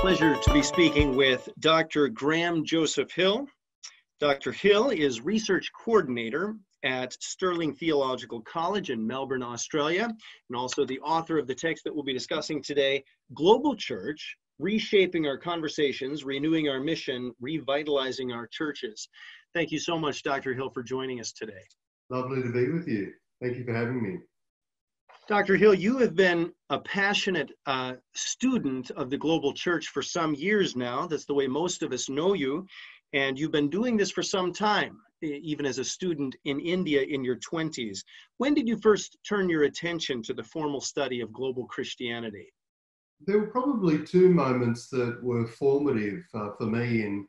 pleasure to be speaking with Dr. Graham Joseph Hill. Dr. Hill is research coordinator at Stirling Theological College in Melbourne, Australia, and also the author of the text that we'll be discussing today Global Church Reshaping Our Conversations, Renewing Our Mission, Revitalizing Our Churches. Thank you so much, Dr. Hill, for joining us today. Lovely to be with you. Thank you for having me. Dr. Hill, you have been a passionate uh, student of the global church for some years now. That's the way most of us know you. And you've been doing this for some time, even as a student in India in your 20s. When did you first turn your attention to the formal study of global Christianity? There were probably two moments that were formative uh, for me in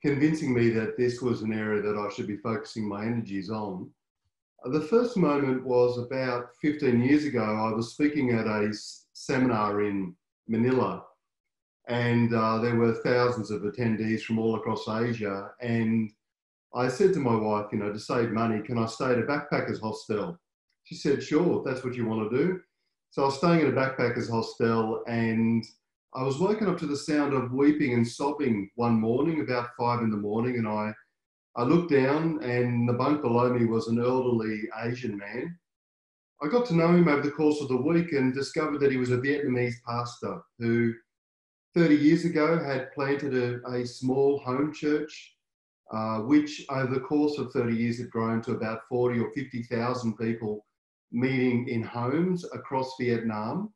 convincing me that this was an area that I should be focusing my energies on. The first moment was about 15 years ago. I was speaking at a seminar in Manila, and uh, there were thousands of attendees from all across Asia. And I said to my wife, you know, to save money, can I stay at a backpackers hostel? She said, sure, that's what you want to do. So I was staying at a backpackers hostel, and I was woken up to the sound of weeping and sobbing one morning, about five in the morning, and I I looked down, and the bunk below me was an elderly Asian man. I got to know him over the course of the week and discovered that he was a Vietnamese pastor who 30 years ago had planted a, a small home church, uh, which over the course of 30 years had grown to about 40 or 50,000 people meeting in homes across Vietnam.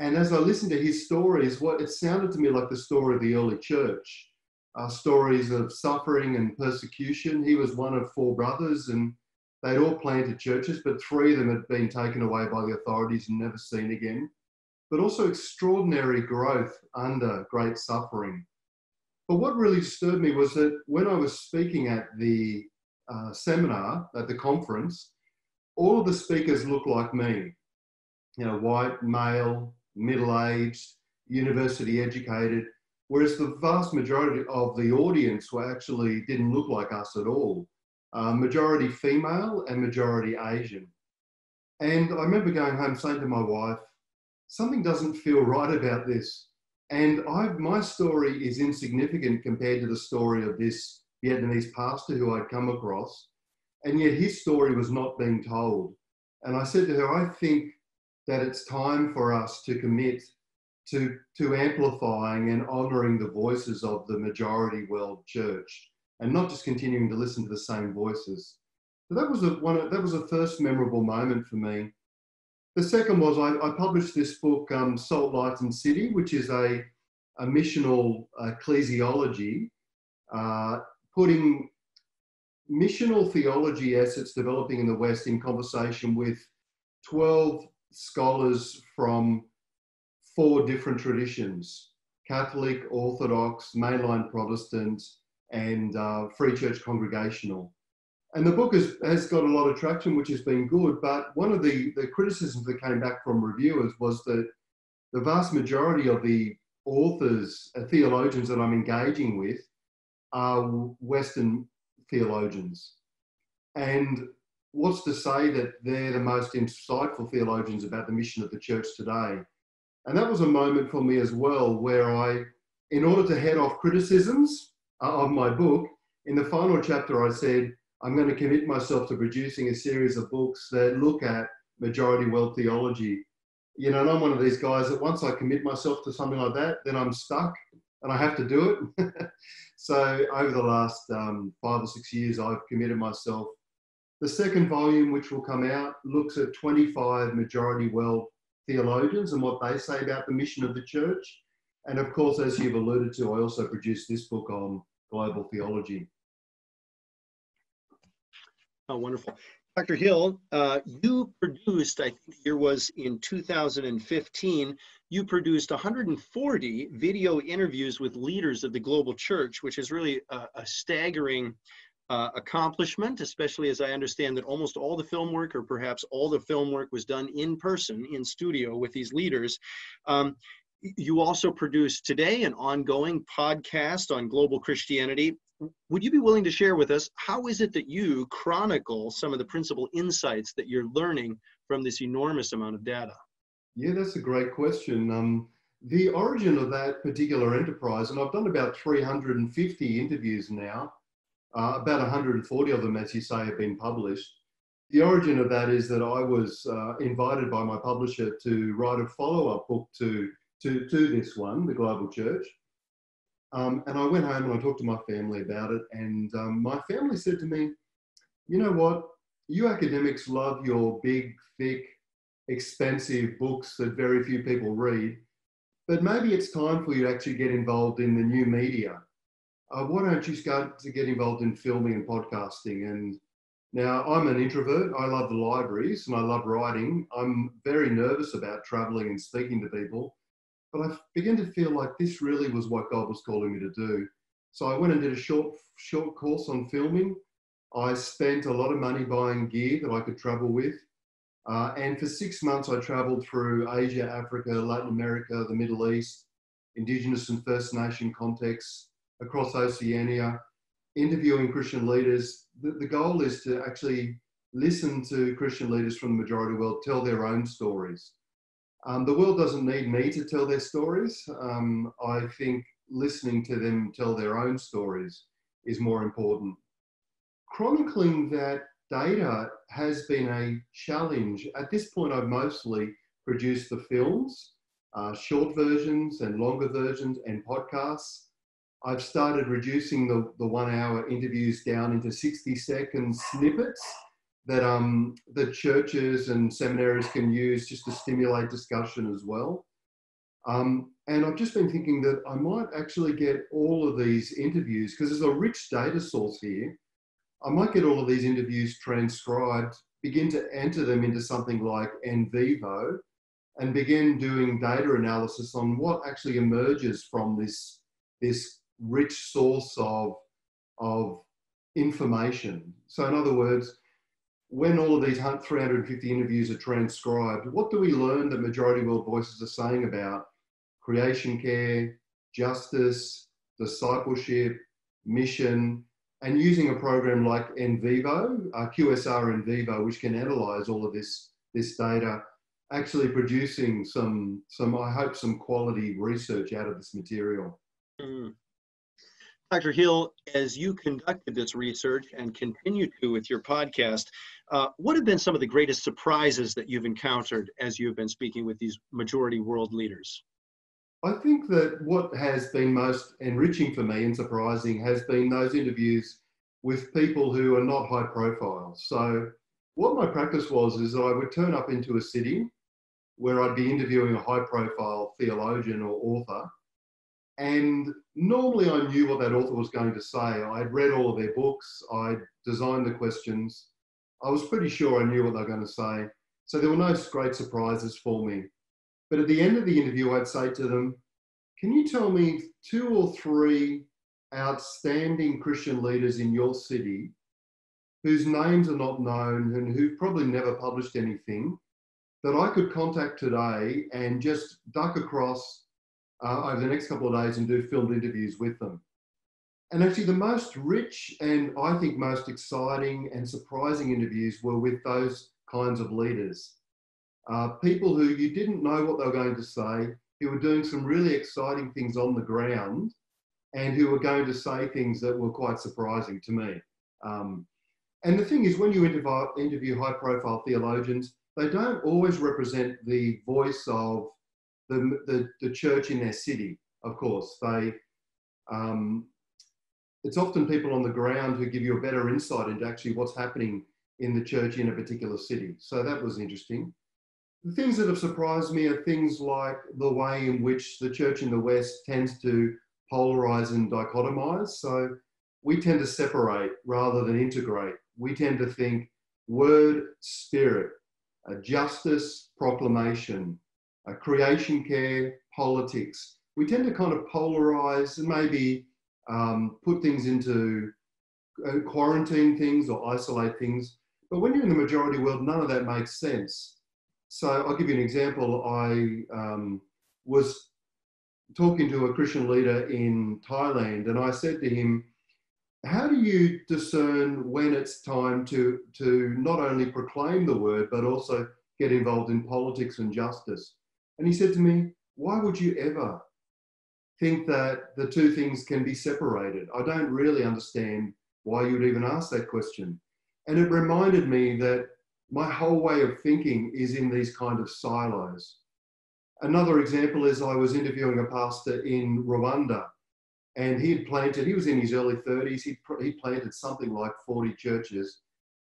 And as I listened to his stories, what it sounded to me like the story of the early church uh, stories of suffering and persecution. He was one of four brothers, and they'd all planted churches, but three of them had been taken away by the authorities and never seen again. But also extraordinary growth under great suffering. But what really disturbed me was that when I was speaking at the uh, seminar, at the conference, all of the speakers looked like me. You know, white, male, middle aged, university educated, whereas the vast majority of the audience were actually didn't look like us at all. Uh, majority female and majority Asian. And I remember going home saying to my wife, something doesn't feel right about this. And I, my story is insignificant compared to the story of this Vietnamese pastor who I'd come across. And yet his story was not being told. And I said to her, I think that it's time for us to commit to, to amplifying and honouring the voices of the majority world church and not just continuing to listen to the same voices. So that was a, one, of that was a first memorable moment for me. The second was I, I published this book, um, Salt, Light and City, which is a, a missional ecclesiology, uh, putting missional theology as it's developing in the West in conversation with 12 scholars from four different traditions Catholic, Orthodox, mainline Protestant, and uh, Free Church Congregational. And the book has, has got a lot of traction, which has been good. But one of the, the criticisms that came back from reviewers was that the vast majority of the authors, uh, theologians that I'm engaging with, are Western theologians. And what's to say that they're the most insightful theologians about the mission of the church today? And that was a moment for me as well, where I, in order to head off criticisms uh, of my book, in the final chapter, I said, I'm going to commit myself to producing a series of books that look at majority world theology. You know, and I'm one of these guys that once I commit myself to something like that, then I'm stuck and I have to do it. so over the last um, five or six years, I've committed myself. The second volume, which will come out, looks at 25 majority world theologians and what they say about the mission of the church. And of course, as you've alluded to, I also produced this book on global theology. Oh, wonderful. Dr. Hill, uh, you produced, I think the year was in 2015, you produced 140 video interviews with leaders of the global church, which is really a, a staggering uh, accomplishment, especially as I understand that almost all the film work, or perhaps all the film work, was done in person, in studio with these leaders. Um, you also produce today an ongoing podcast on global Christianity. Would you be willing to share with us how is it that you chronicle some of the principal insights that you're learning from this enormous amount of data? Yeah, that's a great question. Um, the origin of that particular enterprise, and I've done about 350 interviews now, uh, about 140 of them, as you say, have been published. The origin of that is that I was uh, invited by my publisher to write a follow-up book to, to, to this one, The Global Church. Um, and I went home and I talked to my family about it. And um, my family said to me, you know what? You academics love your big, thick, expensive books that very few people read. But maybe it's time for you to actually get involved in the new media. Uh, why don't you start to get involved in filming and podcasting? And now I'm an introvert. I love the libraries and I love writing. I'm very nervous about traveling and speaking to people. But I began to feel like this really was what God was calling me to do. So I went and did a short, short course on filming. I spent a lot of money buying gear that I could travel with. Uh, and for six months, I traveled through Asia, Africa, Latin America, the Middle East, Indigenous and First Nation contexts, across Oceania, interviewing Christian leaders. The, the goal is to actually listen to Christian leaders from the majority world tell their own stories. Um, the world doesn't need me to tell their stories. Um, I think listening to them tell their own stories is more important. Chronicling that data has been a challenge. At this point, I've mostly produced the films, uh, short versions and longer versions, and podcasts. I've started reducing the, the one hour interviews down into 60 second snippets that um, the churches and seminaries can use just to stimulate discussion as well. Um, and I've just been thinking that I might actually get all of these interviews because there's a rich data source here. I might get all of these interviews transcribed, begin to enter them into something like NVivo, and begin doing data analysis on what actually emerges from this, this rich source of, of information. So, in other words, when all of these 350 interviews are transcribed, what do we learn that Majority World Voices are saying about creation care, justice, discipleship, mission, and using a program like NVivo, uh, QSR NVivo, which can analyze all of this, this data, actually producing some, some, I hope, some quality research out of this material. Mm. Dr. Hill, as you conducted this research and continue to with your podcast, uh, what have been some of the greatest surprises that you've encountered as you've been speaking with these majority world leaders? I think that what has been most enriching for me and surprising has been those interviews with people who are not high profile. So, what my practice was is that I would turn up into a city where I'd be interviewing a high profile theologian or author and normally I knew what that author was going to say. I'd read all of their books, I'd designed the questions. I was pretty sure I knew what they were going to say. So there were no great surprises for me. But at the end of the interview, I'd say to them, Can you tell me two or three outstanding Christian leaders in your city whose names are not known and who probably never published anything that I could contact today and just duck across uh, over the next couple of days and do filmed interviews with them. And actually, the most rich and I think most exciting and surprising interviews were with those kinds of leaders. Uh, people who you didn't know what they were going to say, who were doing some really exciting things on the ground, and who were going to say things that were quite surprising to me. Um, and the thing is, when you interview, interview high profile theologians, they don't always represent the voice of the, the, the church in their city, of course. They, um, it's often people on the ground who give you a better insight into actually what's happening in the church in a particular city. So that was interesting. The things that have surprised me are things like the way in which the church in the West tends to polarize and dichotomize. So we tend to separate rather than integrate. We tend to think word, spirit, justice, proclamation, uh, creation care, politics. We tend to kind of polarize and maybe um, put things into uh, quarantine things or isolate things. But when you're in the majority world, none of that makes sense. So I'll give you an example. I um, was talking to a Christian leader in Thailand, and I said to him, how do you discern when it's time to, to not only proclaim the word, but also get involved in politics and justice? And he said to me, why would you ever think that the two things can be separated? I don't really understand why you would even ask that question. And it reminded me that my whole way of thinking is in these kind of silos. Another example is I was interviewing a pastor in Rwanda and he had planted, he was in his early 30s, he, he planted something like 40 churches.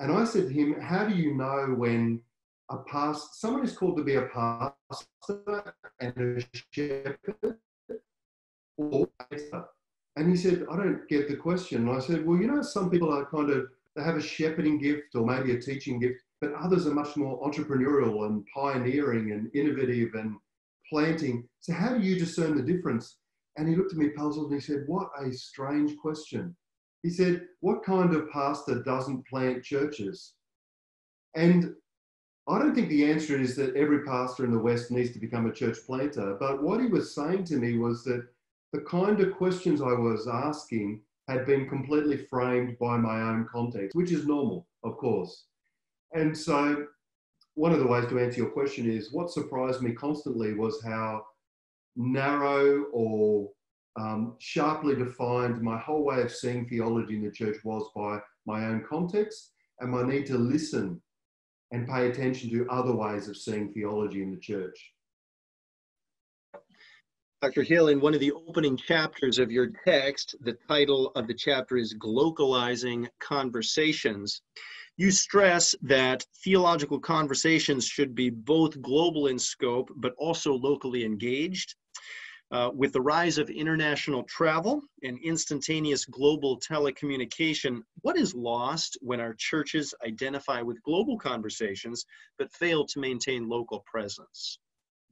And I said to him, How do you know when a pastor, someone is called to be a pastor and a shepherd or and he said, I don't get the question. And I said, Well, you know, some people are kind of, they have a shepherding gift or maybe a teaching gift, but others are much more entrepreneurial and pioneering and innovative and planting. So, how do you discern the difference? And he looked at me puzzled and he said, What a strange question. He said, What kind of pastor doesn't plant churches? And I don't think the answer is that every pastor in the West needs to become a church planter. But what he was saying to me was that the kind of questions I was asking had been completely framed by my own context, which is normal, of course. And so, one of the ways to answer your question is what surprised me constantly was how narrow or um, sharply defined my whole way of seeing theology in the church was by my own context and my need to listen and pay attention to other ways of seeing theology in the church. Dr. Hill, in one of the opening chapters of your text, the title of the chapter is Glocalizing Conversations. You stress that theological conversations should be both global in scope, but also locally engaged. Uh, with the rise of international travel and instantaneous global telecommunication, what is lost when our churches identify with global conversations but fail to maintain local presence?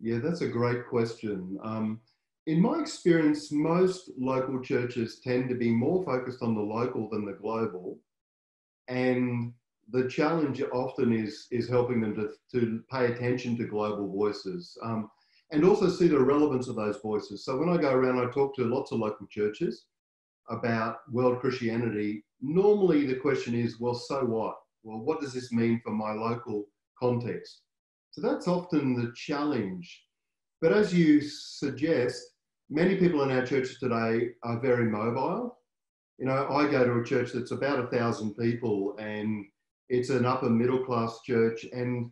Yeah, that's a great question. Um, in my experience, most local churches tend to be more focused on the local than the global. And the challenge often is, is helping them to, to pay attention to global voices. Um, and also see the relevance of those voices. So when I go around, I talk to lots of local churches about world Christianity. Normally, the question is, well, so what? Well, what does this mean for my local context? So that's often the challenge. But as you suggest, many people in our churches today are very mobile. You know, I go to a church that's about a thousand people and it's an upper middle class church. And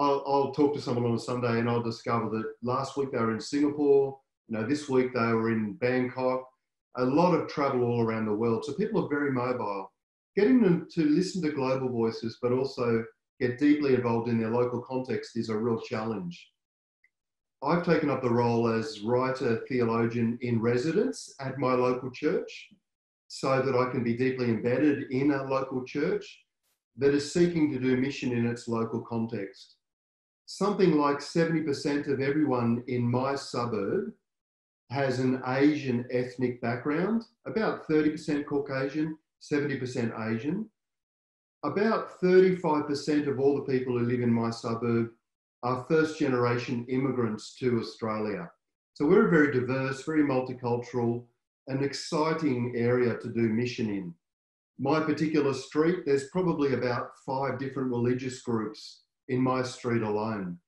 I'll, I'll talk to someone on a Sunday and I'll discover that last week they were in Singapore, you know, this week they were in Bangkok, a lot of travel all around the world. So people are very mobile. Getting them to listen to global voices, but also get deeply involved in their local context is a real challenge. I've taken up the role as writer theologian in residence at my local church so that I can be deeply embedded in a local church that is seeking to do mission in its local context something like 70% of everyone in my suburb has an Asian ethnic background, about 30% Caucasian, 70% Asian. About 35% of all the people who live in my suburb are first generation immigrants to Australia. So we're a very diverse, very multicultural, an exciting area to do mission in. My particular street, there's probably about five different religious groups in my street alone.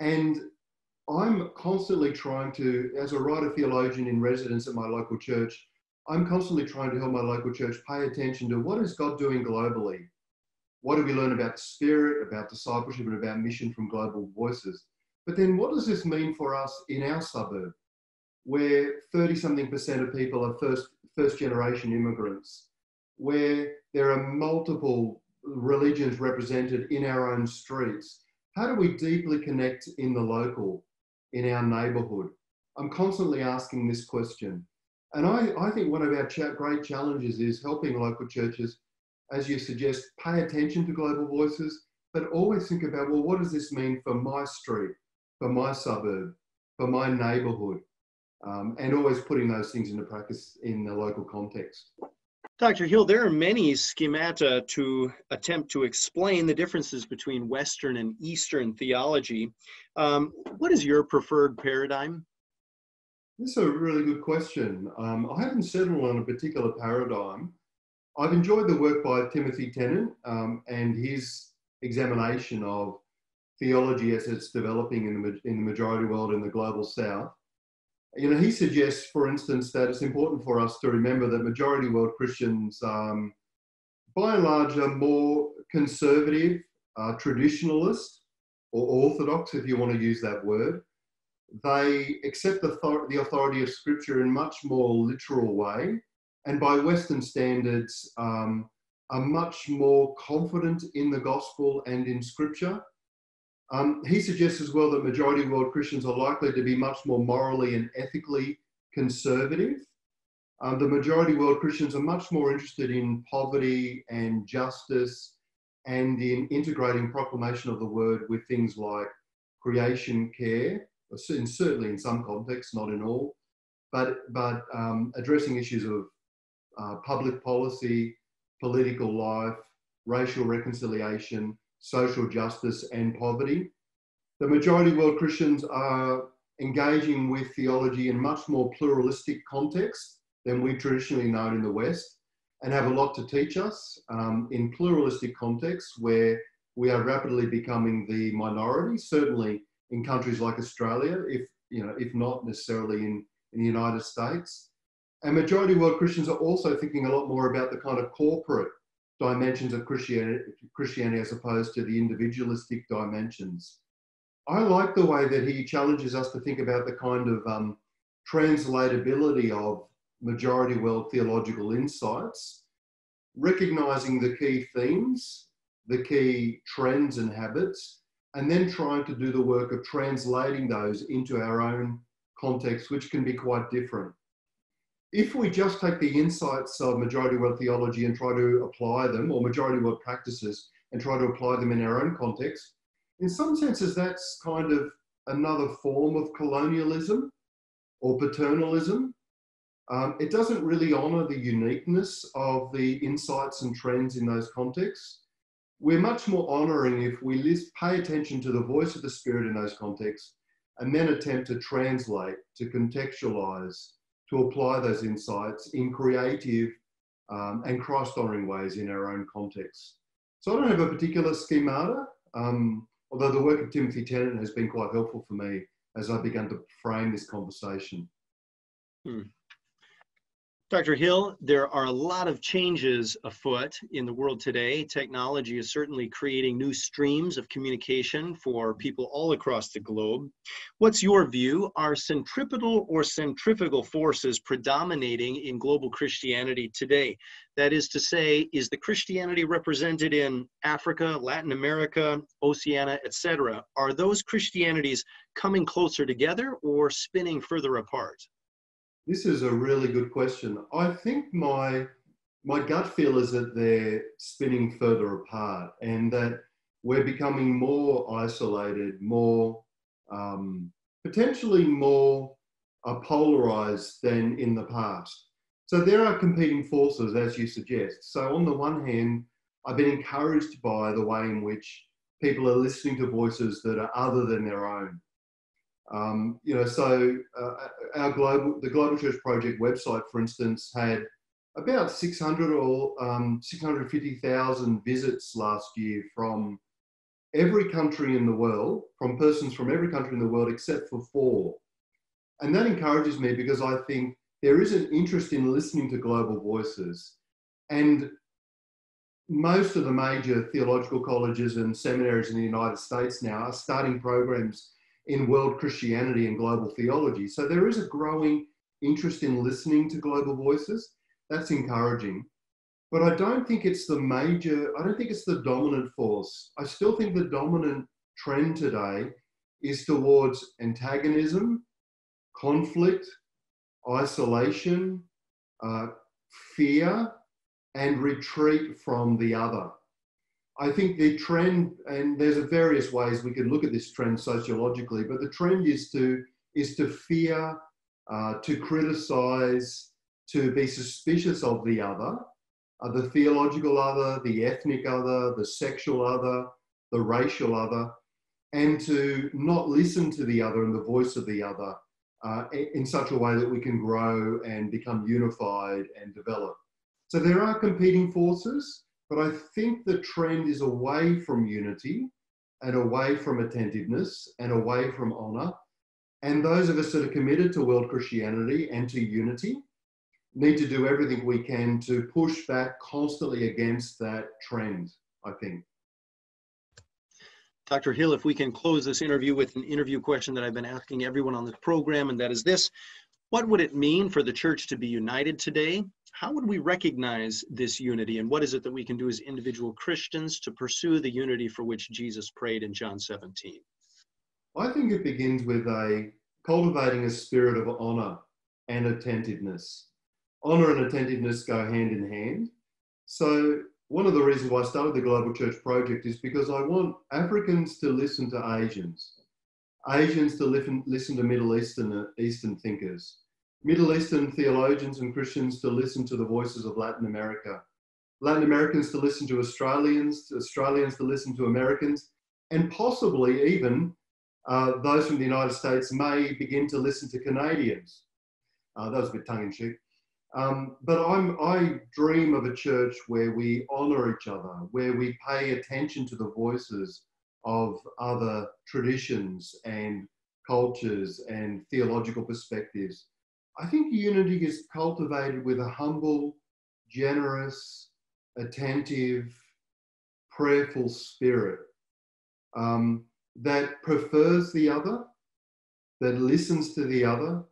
And I'm constantly trying to, as a writer theologian in residence at my local church, I'm constantly trying to help my local church pay attention to what is God doing globally? What do we learn about the spirit, about discipleship, and about mission from global voices? But then what does this mean for us in our suburb, where 30 something percent of people are first, first generation immigrants, where there are multiple religions represented in our own streets? How do we deeply connect in the local, in our neighbourhood? I'm constantly asking this question. And I, I think one of our great challenges is helping local churches, as you suggest, pay attention to global voices, but always think about, well, what does this mean for my street, for my suburb, for my neighbourhood? Um, and always putting those things into practice in the local context. Dr. Hill, there are many schemata to attempt to explain the differences between Western and Eastern theology. Um, what is your preferred paradigm? This is a really good question. Um, I haven't settled on a particular paradigm. I've enjoyed the work by Timothy Tennent um, and his examination of theology as it's developing in the, in the majority world in the global south. You know, he suggests, for instance, that it's important for us to remember that majority world Christians, um, by and large, are more conservative, uh, traditionalist, or orthodox, if you want to use that word. They accept the, the authority of Scripture in much more literal way, and by Western standards, um, are much more confident in the gospel and in Scripture. Um, he suggests as well that majority world Christians are likely to be much more morally and ethically conservative. Um, the majority world Christians are much more interested in poverty and justice and in integrating proclamation of the word with things like creation care, certainly in some contexts, not in all, but, but um, addressing issues of uh, public policy, political life, racial reconciliation, social justice, and poverty. The majority world Christians are engaging with theology in much more pluralistic context than we've traditionally know in the West and have a lot to teach us um, in pluralistic contexts where we are rapidly becoming the minority, certainly in countries like Australia, if, you know, if not necessarily in, in the United States. And majority world Christians are also thinking a lot more about the kind of corporate dimensions of Christianity, Christianity as opposed to the individualistic dimensions. I like the way that he challenges us to think about the kind of um, translatability of majority world theological insights, recognizing the key themes, the key trends and habits, and then trying to do the work of translating those into our own context, which can be quite different if we just take the insights of majority world theology and try to apply them, or majority world practices and try to apply them in our own context, in some senses, that's kind of another form of colonialism or paternalism. Um, it doesn't really honour the uniqueness of the insights and trends in those contexts. We're much more honouring if we list, pay attention to the voice of the Spirit in those contexts and then attempt to translate, to contextualise, to apply those insights in creative um, and Christ honoring ways in our own context. So I don't have a particular schemata, um, although the work of Timothy Tennent has been quite helpful for me as I began to frame this conversation. Hmm. Dr. Hill, there are a lot of changes afoot in the world today. Technology is certainly creating new streams of communication for people all across the globe. What's your view? Are centripetal or centrifugal forces predominating in global Christianity today? That is to say, is the Christianity represented in Africa, Latin America, Oceania, etc.? Are those Christianities coming closer together or spinning further apart? This is a really good question. I think my my gut feel is that they're spinning further apart, and that we're becoming more isolated, more um, potentially more uh, polarized than in the past. So there are competing forces, as you suggest. So on the one hand, I've been encouraged by the way in which people are listening to voices that are other than their own. Um, you know, so uh, our global, the Global Church Project website, for instance, had about 600 or um, 650,000 visits last year from every country in the world, from persons from every country in the world except for four. And that encourages me because I think there is an interest in listening to global voices. And most of the major theological colleges and seminaries in the United States now are starting programs in world Christianity and global theology. So there is a growing interest in listening to global voices. That's encouraging. But I don't think it's the major, I don't think it's the dominant force. I still think the dominant trend today is towards antagonism, conflict, isolation, uh, fear, and retreat from the other. I think the trend, and there's a various ways we can look at this trend sociologically, but the trend is to is to fear, uh, to criticize, to be suspicious of the other, uh, the theological other, the ethnic other, the sexual other, the racial other, and to not listen to the other and the voice of the other uh, in such a way that we can grow and become unified and develop. So there are competing forces. But I think the trend is away from unity and away from attentiveness and away from honor. And those of us that are committed to world Christianity and to unity need to do everything we can to push back constantly against that trend, I think. Dr. Hill, if we can close this interview with an interview question that I've been asking everyone on this program, and that is this What would it mean for the church to be united today? How would we recognize this unity, and what is it that we can do as individual Christians to pursue the unity for which Jesus prayed in John 17? I think it begins with a cultivating a spirit of honor and attentiveness. Honor and attentiveness go hand in hand. So one of the reasons why I started the Global Church Project is because I want Africans to listen to Asians, Asians to listen, listen to Middle Eastern, Eastern thinkers, Middle Eastern theologians and Christians to listen to the voices of Latin America, Latin Americans to listen to Australians, Australians to listen to Americans, and possibly even uh, those from the United States may begin to listen to Canadians. Uh, that was a bit tongue in cheek. Um, but I'm, I dream of a church where we honor each other, where we pay attention to the voices of other traditions and cultures and theological perspectives. I think unity is cultivated with a humble, generous, attentive, prayerful spirit um, that prefers the other, that listens to the other,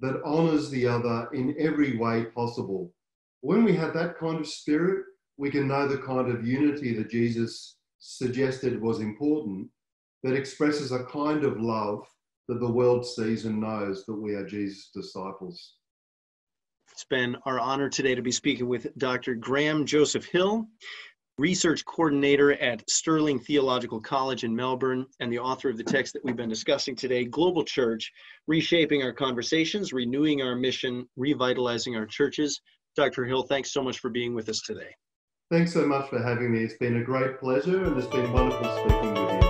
that honors the other in every way possible. When we have that kind of spirit, we can know the kind of unity that Jesus suggested was important, that expresses a kind of love that the world sees and knows that we are Jesus' disciples. It's been our honor today to be speaking with Dr. Graham Joseph Hill research coordinator at Stirling Theological College in Melbourne, and the author of the text that we've been discussing today Global Church Reshaping Our Conversations, Renewing Our Mission, Revitalizing Our Churches. Dr. Hill, thanks so much for being with us today. Thanks so much for having me. It's been a great pleasure and it's been wonderful speaking with you.